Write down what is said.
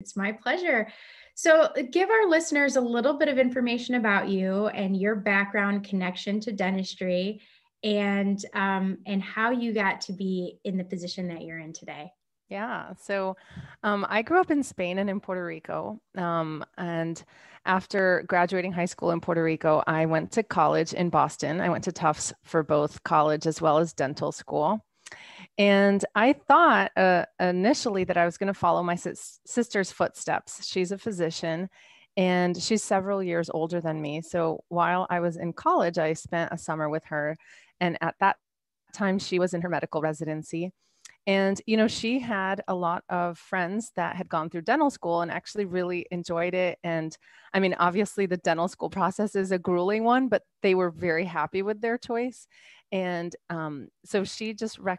It's my pleasure. So, give our listeners a little bit of information about you and your background connection to dentistry, and um, and how you got to be in the position that you're in today. Yeah. So um, I grew up in Spain and in Puerto Rico. Um, and after graduating high school in Puerto Rico, I went to college in Boston. I went to Tufts for both college as well as dental school. And I thought uh, initially that I was going to follow my sis- sister's footsteps. She's a physician and she's several years older than me. So while I was in college, I spent a summer with her. And at that time, she was in her medical residency. And, you know, she had a lot of friends that had gone through dental school and actually really enjoyed it. And I mean, obviously, the dental school process is a grueling one, but they were very happy with their choice. And um, so she just rec-